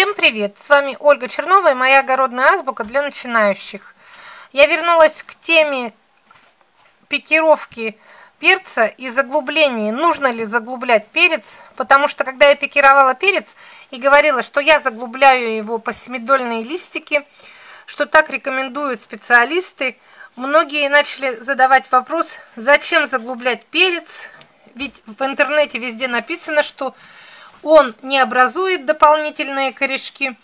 Всем привет! С вами Ольга Чернова и моя огородная азбука для начинающих. Я вернулась к теме пикировки перца и заглубления. Нужно ли заглублять перец? Потому что когда я пикировала перец и говорила, что я заглубляю его по семидольные листики, что так рекомендуют специалисты, многие начали задавать вопрос, зачем заглублять перец, ведь в интернете везде написано, что он не образует дополнительные корешки.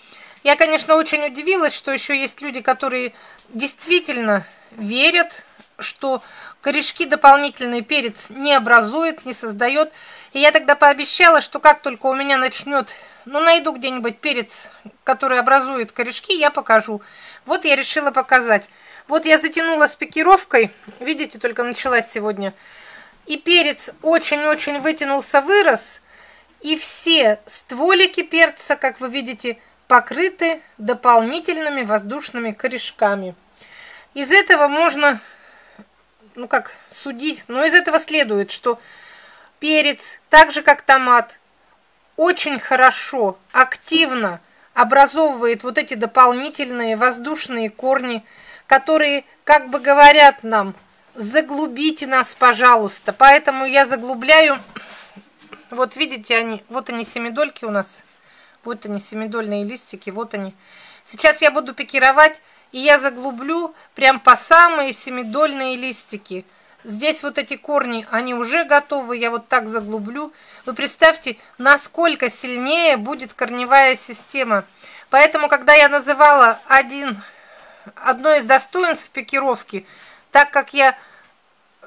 Я, конечно, очень удивилась, что еще есть люди, которые действительно верят, что корешки дополнительный перец не образует, не создает. И я тогда пообещала, что как только у меня начнет, ну, найду где-нибудь перец, который образует корешки, я покажу. Вот я решила показать. Вот я затянула с пикировкой, видите, только началась сегодня. И перец очень-очень вытянулся, вырос – и все стволики перца, как вы видите, покрыты дополнительными воздушными корешками. Из этого можно, ну как, судить, но из этого следует, что перец, так же как томат, очень хорошо, активно образовывает вот эти дополнительные воздушные корни, которые как бы говорят нам, заглубите нас, пожалуйста. Поэтому я заглубляю вот видите, они, вот они семидольки у нас. Вот они, семидольные листики, вот они. Сейчас я буду пикировать, и я заглублю прям по самые семидольные листики. Здесь вот эти корни, они уже готовы, я вот так заглублю. Вы представьте, насколько сильнее будет корневая система. Поэтому, когда я называла один, одно из достоинств пикировки, так как я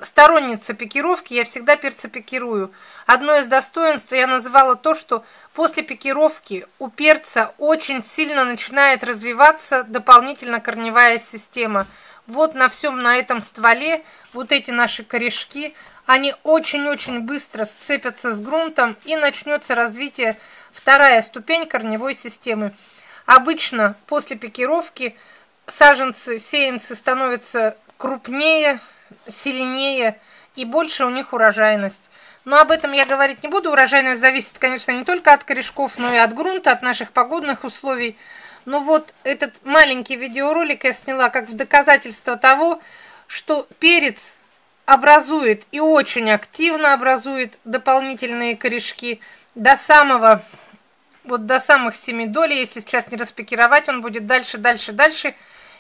сторонница пикировки, я всегда перцепикирую. Одно из достоинств я называла то, что после пикировки у перца очень сильно начинает развиваться дополнительно корневая система. Вот на всем на этом стволе вот эти наши корешки, они очень-очень быстро сцепятся с грунтом и начнется развитие вторая ступень корневой системы. Обычно после пикировки саженцы, сеянцы становятся крупнее, сильнее и больше у них урожайность. Но об этом я говорить не буду. Урожайность зависит, конечно, не только от корешков, но и от грунта, от наших погодных условий. Но вот этот маленький видеоролик я сняла как в доказательство того, что перец образует и очень активно образует дополнительные корешки до самого, вот до самых семи долей. Если сейчас не распикировать, он будет дальше, дальше, дальше.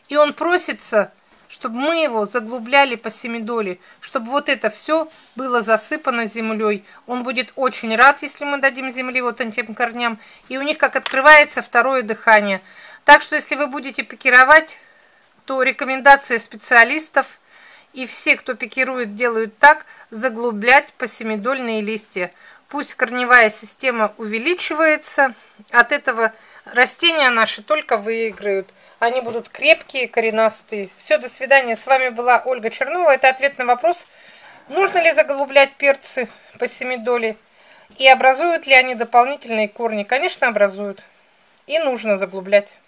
И он просится чтобы мы его заглубляли по семидоли, чтобы вот это все было засыпано землей. Он будет очень рад, если мы дадим земли вот этим корням, и у них как открывается второе дыхание. Так что если вы будете пикировать, то рекомендация специалистов и все, кто пикирует, делают так, заглублять по семидольные листья. Пусть корневая система увеличивается, от этого растения наши только выиграют. Они будут крепкие, коренастые. Все, до свидания. С вами была Ольга Чернова. Это ответ на вопрос, нужно ли заглублять перцы по семидоли и образуют ли они дополнительные корни. Конечно, образуют. И нужно заглублять.